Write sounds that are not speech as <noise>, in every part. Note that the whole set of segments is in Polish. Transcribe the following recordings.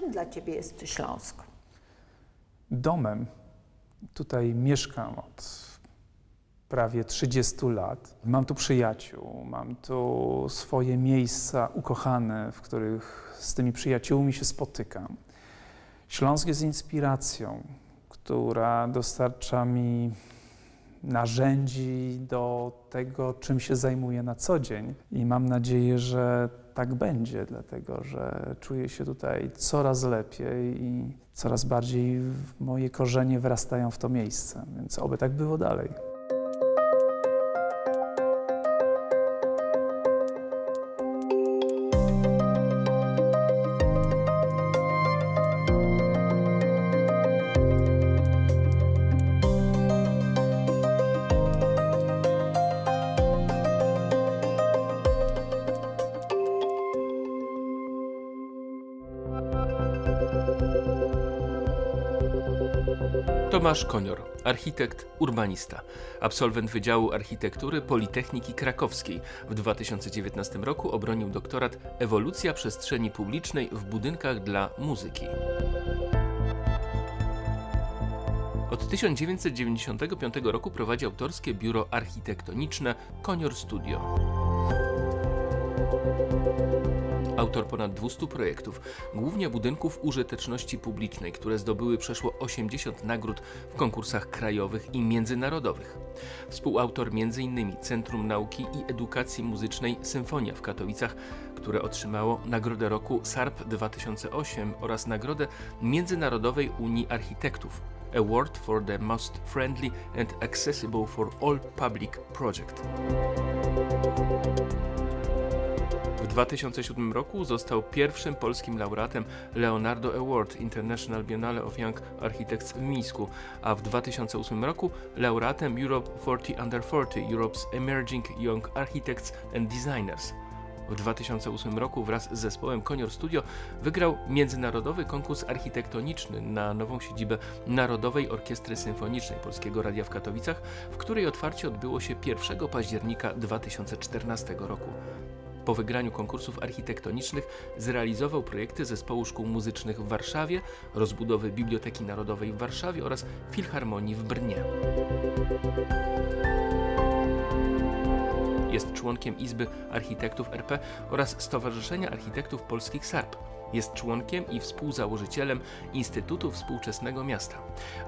Czym dla Ciebie jest Śląsk? Domem. Tutaj mieszkam od prawie 30 lat. Mam tu przyjaciół, mam tu swoje miejsca ukochane, w których z tymi przyjaciółmi się spotykam. Śląsk jest inspiracją, która dostarcza mi narzędzi do tego, czym się zajmuję na co dzień. I mam nadzieję, że tak będzie, dlatego że czuję się tutaj coraz lepiej i coraz bardziej moje korzenie wrastają w to miejsce. Więc oby tak było dalej. Tomasz Konior, architekt, urbanista, absolwent Wydziału Architektury Politechniki Krakowskiej. W 2019 roku obronił doktorat Ewolucja przestrzeni publicznej w budynkach dla muzyki. Od 1995 roku prowadzi autorskie biuro architektoniczne Konior Studio. Autor ponad 200 projektów, głównie budynków użyteczności publicznej, które zdobyły przeszło 80 nagród w konkursach krajowych i międzynarodowych. Współautor m.in. Centrum Nauki i Edukacji Muzycznej Symfonia w Katowicach, które otrzymało Nagrodę Roku SARP 2008 oraz Nagrodę Międzynarodowej Unii Architektów. Award for the Most Friendly and Accessible for All Public Project. W 2007 roku został pierwszym polskim laureatem Leonardo Award International Biennale of Young Architects w Mińsku, a w 2008 roku laureatem Europe 40 Under 40 Europe's Emerging Young Architects and Designers. W 2008 roku wraz z zespołem Konior Studio wygrał międzynarodowy konkurs architektoniczny na nową siedzibę Narodowej Orkiestry Symfonicznej Polskiego Radia w Katowicach, w której otwarcie odbyło się 1 października 2014 roku. Po wygraniu konkursów architektonicznych zrealizował projekty Zespołu Szkół Muzycznych w Warszawie, rozbudowy Biblioteki Narodowej w Warszawie oraz Filharmonii w Brnie. Jest członkiem Izby Architektów RP oraz Stowarzyszenia Architektów Polskich SARP. Jest członkiem i współzałożycielem Instytutu Współczesnego Miasta.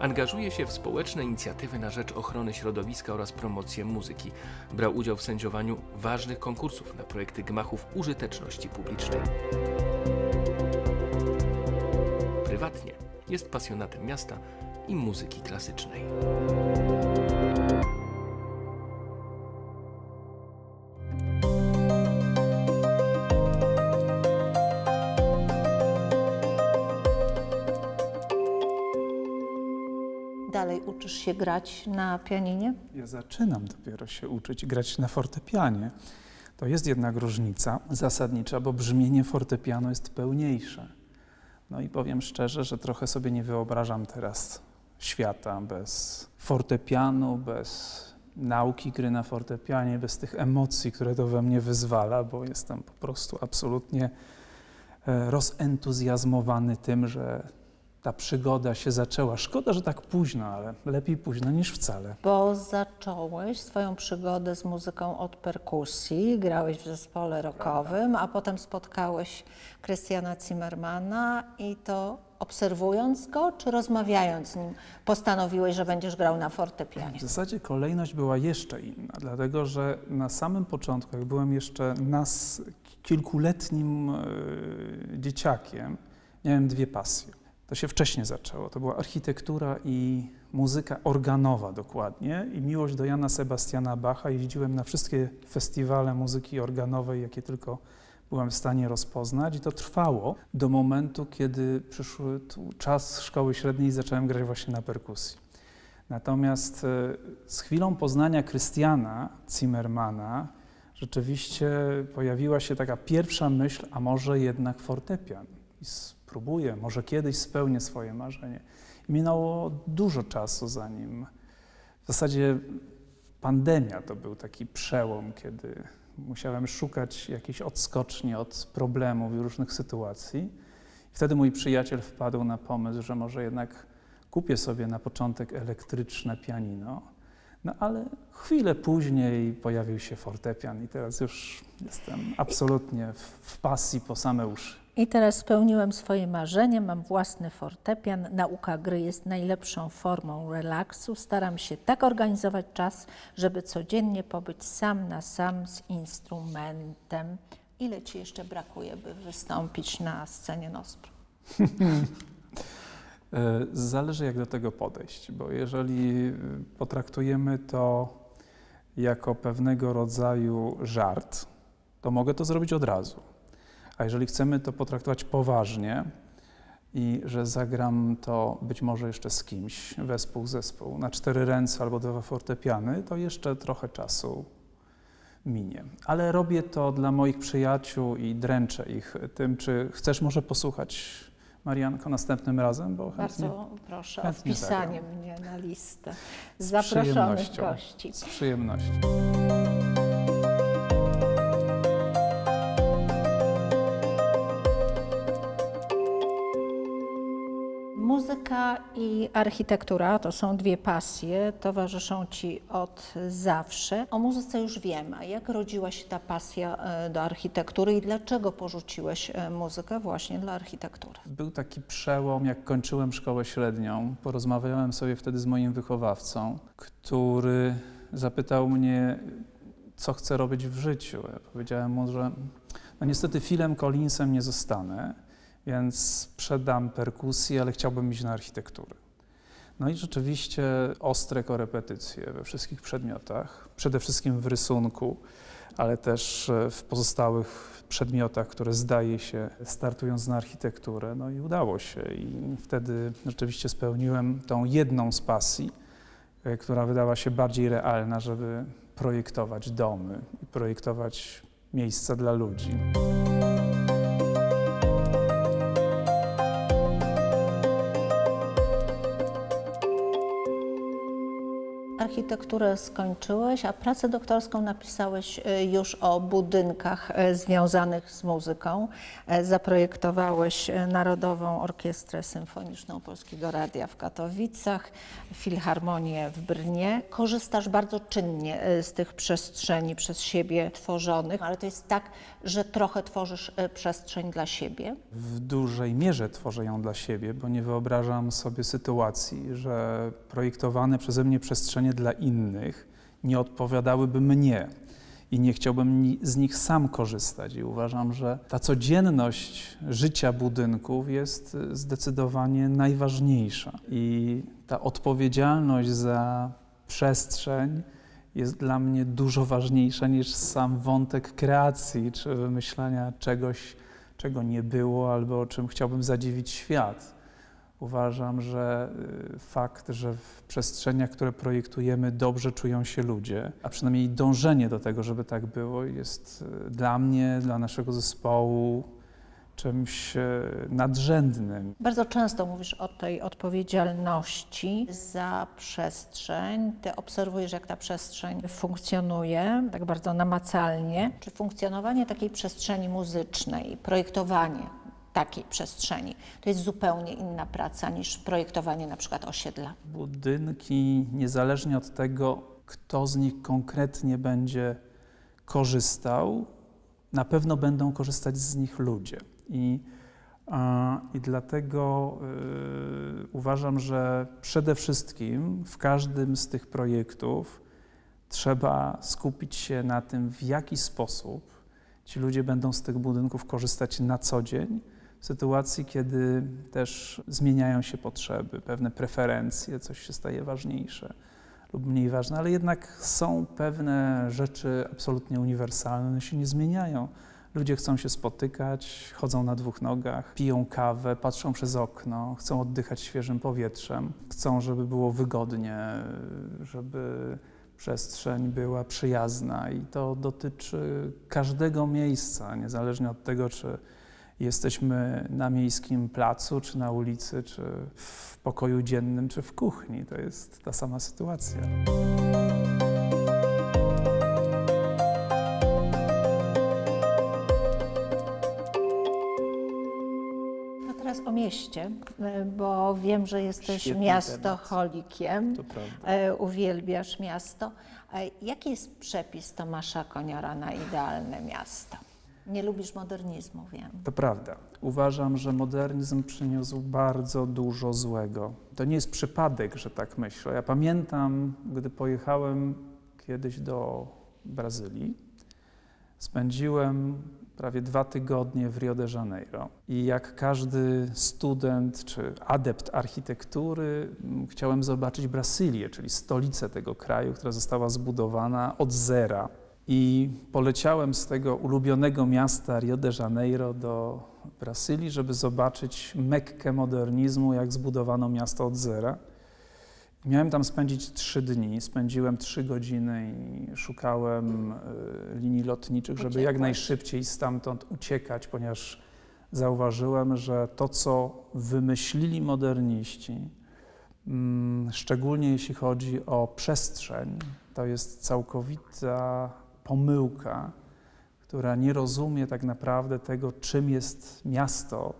Angażuje się w społeczne inicjatywy na rzecz ochrony środowiska oraz promocję muzyki. Brał udział w sędziowaniu ważnych konkursów na projekty gmachów użyteczności publicznej. Prywatnie jest pasjonatem miasta i muzyki klasycznej. Się grać na pianinie? Ja zaczynam dopiero się uczyć grać na fortepianie. To jest jednak różnica zasadnicza, bo brzmienie fortepiano jest pełniejsze. No i powiem szczerze, że trochę sobie nie wyobrażam teraz świata bez fortepianu, bez nauki gry na fortepianie, bez tych emocji, które to we mnie wyzwala, bo jestem po prostu absolutnie e, rozentuzjazmowany tym, że ta przygoda się zaczęła. Szkoda, że tak późno, ale lepiej późno niż wcale. Bo zacząłeś swoją przygodę z muzyką od perkusji, grałeś w zespole rockowym, a potem spotkałeś Krystiana Zimmermana i to obserwując go, czy rozmawiając z nim, postanowiłeś, że będziesz grał na fortepianie? W zasadzie kolejność była jeszcze inna, dlatego że na samym początku, jak byłem jeszcze nas kilkuletnim e, dzieciakiem, miałem dwie pasje. To się wcześniej zaczęło. To była architektura i muzyka organowa dokładnie i miłość do Jana Sebastiana Bacha. Jeździłem na wszystkie festiwale muzyki organowej, jakie tylko byłem w stanie rozpoznać i to trwało do momentu, kiedy przyszł czas szkoły średniej i zacząłem grać właśnie na perkusji. Natomiast e, z chwilą poznania Krystiana Zimmermana rzeczywiście pojawiła się taka pierwsza myśl, a może jednak fortepian. I spróbuję, może kiedyś spełnię swoje marzenie. I minęło dużo czasu, zanim w zasadzie pandemia to był taki przełom, kiedy musiałem szukać jakiejś odskoczni od problemów i różnych sytuacji. Wtedy mój przyjaciel wpadł na pomysł, że może jednak kupię sobie na początek elektryczne pianino. No ale chwilę później pojawił się fortepian i teraz już jestem absolutnie w, pasji po same uszy. I teraz spełniłem swoje marzenie, mam własny fortepian. Nauka gry jest najlepszą formą relaksu. Staram się tak organizować czas, żeby codziennie pobyć sam na sam z instrumentem. Ile ci jeszcze brakuje, by wystąpić na scenie Nospru? <laughs> E, zależy, jak do tego podejść, bo jeżeli potraktujemy to jako pewnego rodzaju żart, to mogę to zrobić od razu. A jeżeli chcemy to potraktować poważnie i że zagram to być może jeszcze z kimś, wespół, zespół, na cztery ręce albo dwa fortepiany, to jeszcze trochę czasu minie. Ale robię to dla moich przyjaciół i dręczę ich tym, czy chcesz może posłuchać Marianko następnym razem, bo chętnie, Bardzo proszę o wpisanie mnie na listę zaproszonych gości. Z przyjemnością. I architektura to są dwie pasje, towarzyszą Ci od zawsze. O muzyce już wiem, a jak rodziła się ta pasja e, do architektury i dlaczego porzuciłeś e, muzykę właśnie dla architektury? Był taki przełom, jak kończyłem szkołę średnią. Porozmawiałem sobie wtedy z moim wychowawcą, który zapytał mnie, co chcę robić w życiu. Ja powiedziałem mu, że no niestety Philem Collinsem nie zostanę więc sprzedam perkusję, ale chciałbym iść na architekturę. No i rzeczywiście ostre korepetycje we wszystkich przedmiotach, przede wszystkim w rysunku, ale też e, w pozostałych przedmiotach, które zdaje się startując na architekturę. No i udało się i wtedy rzeczywiście spełniłem tą jedną z pasji, e, która wydała się bardziej realna, żeby projektować domy i projektować miejsca dla ludzi. Architekturę skończyłeś, a pracę doktorską napisałeś e, już o budynkach e, związanych z muzyką. E, zaprojektowałeś Narodową Orkiestrę Symfoniczną Polskiego Radia w Katowicach, Filharmonię w Brnie. Korzystasz bardzo czynnie z tych przestrzeni przez siebie tworzonych, ale to jest tak, że trochę tworzysz przestrzeń dla siebie? W dużej mierze tworzę ją dla siebie, bo nie wyobrażam sobie sytuacji, że projektowane przeze mnie przestrzenie dla innych nie odpowiadałyby mnie i nie chciałbym z nich sam korzystać. I uważam, że ta codzienność życia budynków jest zdecydowanie najważniejsza. I ta odpowiedzialność za przestrzeń jest dla mnie dużo ważniejsza niż sam wątek kreacji czy wymyślania czegoś, czego nie było albo o czym chciałbym zadziwić świat. Uważam, że y, fakt, że w przestrzeniach, które projektujemy, dobrze czują się ludzie, a przynajmniej dążenie do tego, żeby tak było, jest y, dla mnie, dla naszego zespołu czymś y, nadrzędnym. Bardzo często mówisz o tej odpowiedzialności za przestrzeń. Ty obserwujesz, jak ta przestrzeń funkcjonuje, tak bardzo namacalnie. Czy funkcjonowanie takiej przestrzeni muzycznej, projektowanie takiej przestrzeni. To jest zupełnie inna praca niż projektowanie na przykład osiedla. Budynki, niezależnie od tego, kto z nich konkretnie będzie korzystał, na pewno będą korzystać z nich ludzie. I, i dlatego y, uważam, że przede wszystkim w każdym z tych projektów trzeba skupić się na tym, w jaki sposób ci ludzie będą z tych budynków korzystać na co dzień w sytuacji, kiedy też zmieniają się potrzeby, pewne preferencje, coś się staje ważniejsze lub mniej ważne, ale jednak są pewne rzeczy absolutnie uniwersalne, one się nie zmieniają. Ludzie chcą się spotykać, chodzą na dwóch nogach, piją kawę, patrzą przez okno, chcą oddychać świeżym powietrzem, chcą, żeby było wygodnie, żeby przestrzeń była przyjazna i to dotyczy każdego miejsca, niezależnie od tego, czy jesteśmy na miejskim placu, czy na ulicy, czy w pokoju dziennym, czy w kuchni. To jest ta sama sytuacja. mieście, e, bo wiem, że jesteś Świetny miastoholikiem, e, uwielbiasz miasto. E, Jaki jest przepis Tomasza Koniora na idealne miasto? Nie lubisz modernizmu, wiem. To prawda. Uważam, że modernizm przyniósł bardzo dużo złego. To nie jest przypadek, że tak myślę. Ja pamiętam, gdy pojechałem kiedyś do Brazylii, spędziłem prawie dwa tygodnie w Rio de Janeiro i jak każdy student czy adept architektury chciałem zobaczyć Brazylię, czyli stolicę tego kraju, która została zbudowana od zera. I poleciałem z tego ulubionego miasta Rio de Janeiro do Brazylii, żeby zobaczyć Mekkę modernizmu, jak zbudowano miasto od zera. Miałem tam spędzić trzy dni. Spędziłem trzy godziny i szukałem y, linii lotniczych, żeby jak Uciekłeś. najszybciej stamtąd uciekać, ponieważ zauważyłem, że to, co wymyślili moderniści, mm, szczególnie jeśli chodzi o przestrzeń, to jest całkowita pomyłka, która nie rozumie tak naprawdę tego, czym jest miasto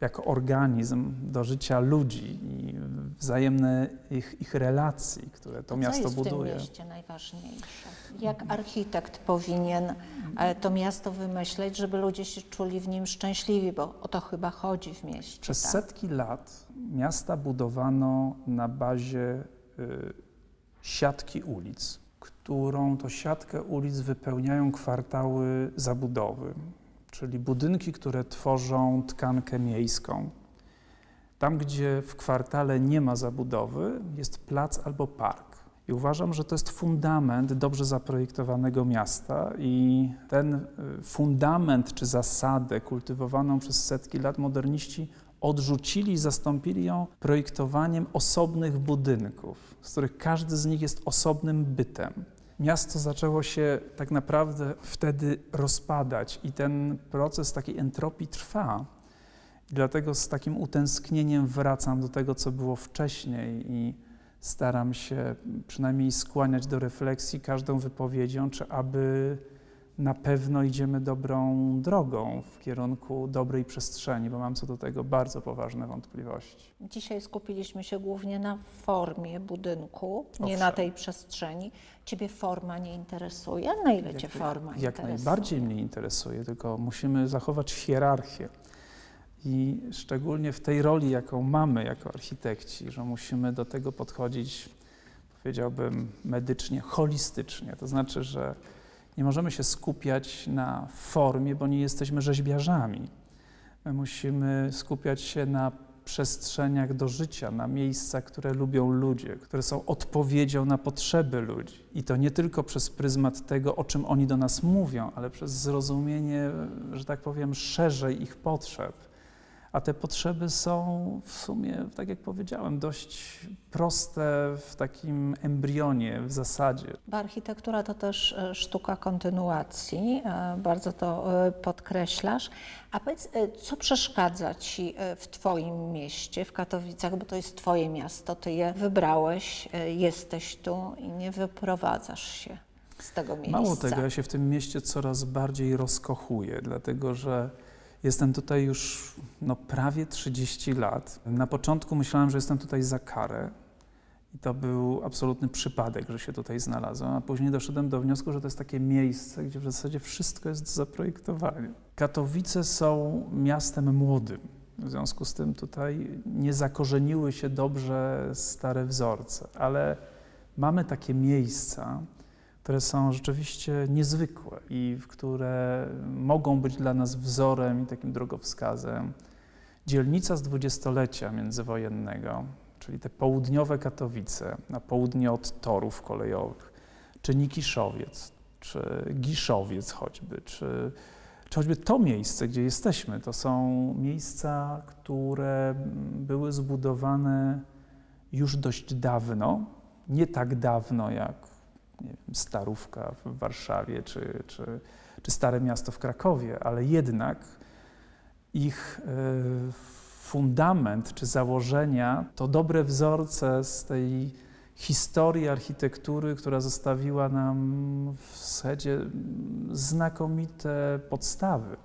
jako organizm do życia ludzi i wzajemne ich, ich relacji, które to Co miasto jest buduje. w tym mieście najważniejsze? Jak architekt powinien e, to miasto wymyśleć, żeby ludzie się czuli w nim szczęśliwi, bo o to chyba chodzi w mieście. Przez tak? setki lat miasta budowano na bazie y, siatki ulic, którą to siatkę ulic wypełniają kwartały zabudowy, czyli budynki, które tworzą tkankę miejską. Tam, gdzie w kwartale nie ma zabudowy, jest plac albo park. I uważam, że to jest fundament dobrze zaprojektowanego miasta i ten y, fundament czy zasadę kultywowaną przez setki lat moderniści odrzucili i zastąpili ją projektowaniem osobnych budynków, z których każdy z nich jest osobnym bytem. Miasto zaczęło się tak naprawdę wtedy rozpadać i ten proces takiej entropii trwa. Dlatego z takim utęsknieniem wracam do tego, co było wcześniej i staram się przynajmniej skłaniać do refleksji każdą wypowiedzią, czy aby na pewno idziemy dobrą drogą w kierunku dobrej przestrzeni, bo mam co do tego bardzo poważne wątpliwości. Dzisiaj skupiliśmy się głównie na formie budynku, nie Owszem. na tej przestrzeni. Ciebie forma nie interesuje? Na ile Jak cię forma Jak interesuje? najbardziej mnie interesuje, tylko musimy zachować hierarchię. I szczególnie w tej roli, jaką mamy jako architekci, że musimy do tego podchodzić, powiedziałbym, medycznie, holistycznie. To znaczy, że nie możemy się skupiać na formie, bo nie jesteśmy rzeźbiarzami. My musimy skupiać się na przestrzeniach do życia, na miejscach, które lubią ludzie, które są odpowiedzią na potrzeby ludzi. I to nie tylko przez pryzmat tego, o czym oni do nas mówią, ale przez zrozumienie, że tak powiem, szerzej ich potrzeb. A te potrzeby są w sumie, tak jak powiedziałem, dość proste w takim embrionie, w zasadzie. Bo architektura to też e, sztuka kontynuacji, e, bardzo to e, podkreślasz. A powiedz, co przeszkadza Ci w Twoim mieście, w Katowicach, bo to jest Twoje miasto, Ty je wybrałeś, jesteś tu i nie wyprowadzasz się z tego miejsca. Mało tego, ja się w tym mieście coraz bardziej rozkochuję, dlatego że jestem tutaj już no, prawie 30 lat. Na początku myślałem, że jestem tutaj za karę i to był absolutny przypadek, że się tutaj znalazłem, a później doszedłem do wniosku, że to jest takie miejsce, gdzie w zasadzie wszystko jest do zaprojektowania. Katowice są miastem młodym. W związku z tym tutaj nie zakorzeniły się dobrze stare wzorce, ale mamy takie miejsca, które są rzeczywiście niezwykłe i które mogą być dla nas wzorem i takim drogowskazem. Dzielnica z dwudziestolecia międzywojennego, czyli te południowe Katowice, na południe od torów kolejowych, czy Nikiszowiec, czy Giszowiec choćby, czy, czy choćby to miejsce, gdzie jesteśmy, to są miejsca, które były zbudowane już dość dawno, nie tak dawno jak wiem, Starówka w Warszawie czy, czy, czy Stare Miasto w Krakowie, ale jednak ich e, fundament czy założenia to dobre wzorce z tej historii architektury, która zostawiła nam w zasadzie znakomite podstawy.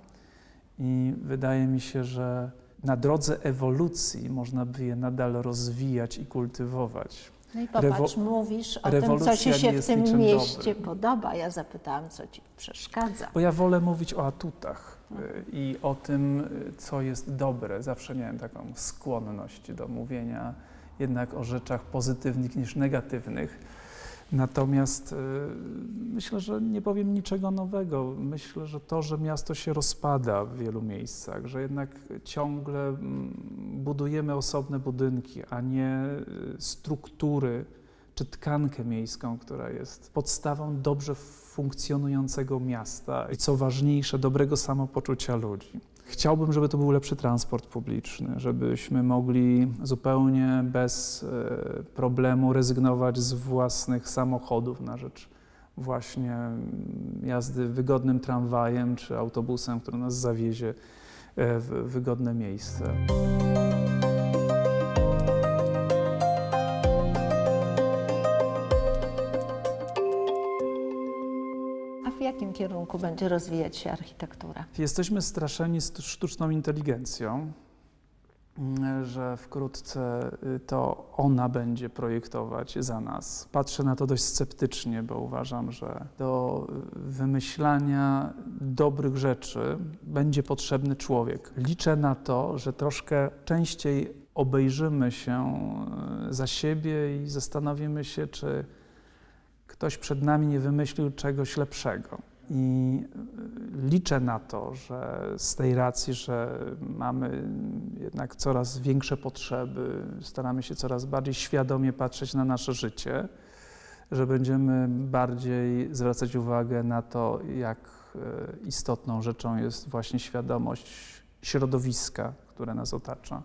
I wydaje mi się, że na drodze ewolucji można by je nadal rozwijać i kultywować. No i popatrz, mówisz o tym, co ci się w tym mieście dobrym. podoba. Ja zapytałam, co ci przeszkadza. Bo ja wolę mówić o atutach y, i o tym, y, co jest dobre. Zawsze miałem taką skłonność do mówienia jednak o rzeczach pozytywnych niż negatywnych. Natomiast y, myślę, że nie powiem niczego nowego. Myślę, że to, że miasto się rozpada w wielu miejscach, że jednak ciągle mm, budujemy osobne budynki, a nie y, struktury czy tkankę miejską, która jest podstawą dobrze funkcjonującego miasta i co ważniejsze, dobrego samopoczucia ludzi. Chciałbym, żeby to był lepszy transport publiczny, żebyśmy mogli zupełnie bez e, problemu rezygnować z własnych samochodów na rzecz właśnie jazdy wygodnym tramwajem czy autobusem, który nas zawiezie e, w wygodne miejsce. Jakim kierunku będzie rozwijać się architektura? Jesteśmy straszeni st- sztuczną inteligencją, mm, że wkrótce y, to ona będzie projektować za nas. Patrzę na to dość sceptycznie, bo uważam, że do wymyślania dobrych rzeczy będzie potrzebny człowiek. Liczę na to, że troszkę częściej obejrzymy się y, za siebie i zastanowimy się, czy ktoś przed nami nie wymyślił czegoś lepszego. I y, liczę na to, że z tej racji, że mamy jednak coraz większe potrzeby, staramy się coraz bardziej świadomie patrzeć na nasze życie, że będziemy bardziej zwracać uwagę na to, jak y, istotną rzeczą jest właśnie świadomość środowiska, które nas otacza,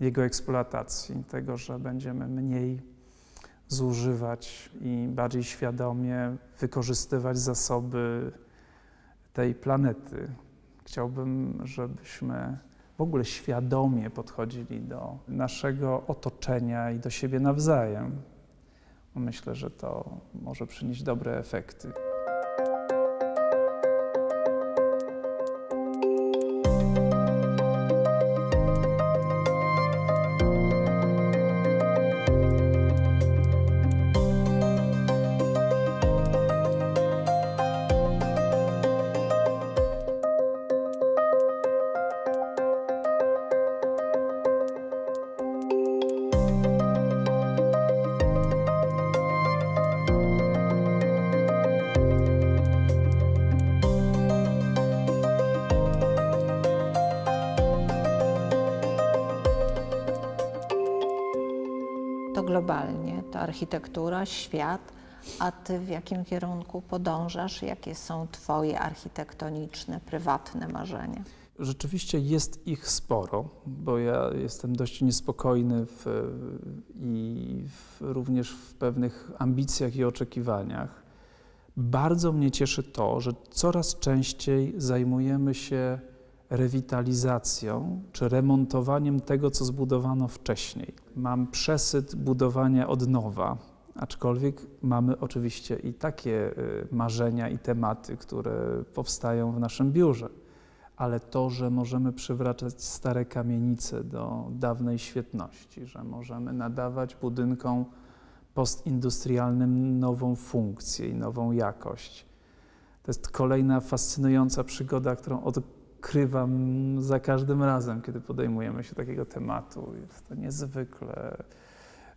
jego eksploatacji, tego, że będziemy mniej zużywać i bardziej świadomie wykorzystywać zasoby tej planety. Chciałbym, żebyśmy w ogóle świadomie podchodzili do naszego otoczenia i do siebie nawzajem. Myślę, że to może przynieść dobre efekty. Architektura, świat, a ty w jakim kierunku podążasz? Jakie są twoje architektoniczne, prywatne marzenia? Rzeczywiście jest ich sporo, bo ja jestem dość niespokojny w, i w, również w pewnych ambicjach i oczekiwaniach. Bardzo mnie cieszy to, że coraz częściej zajmujemy się rewitalizacją czy remontowaniem tego, co zbudowano wcześniej. Mam przesyt budowania od nowa, aczkolwiek mamy oczywiście i takie y, marzenia i tematy, które powstają w naszym biurze ale to, że możemy przywracać stare kamienice do dawnej świetności, że możemy nadawać budynkom postindustrialnym nową funkcję i nową jakość. To jest kolejna fascynująca przygoda, którą odkrywam za każdym razem, kiedy podejmujemy się takiego tematu. Jest to niezwykle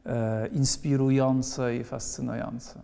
e, inspirujące i fascynujące.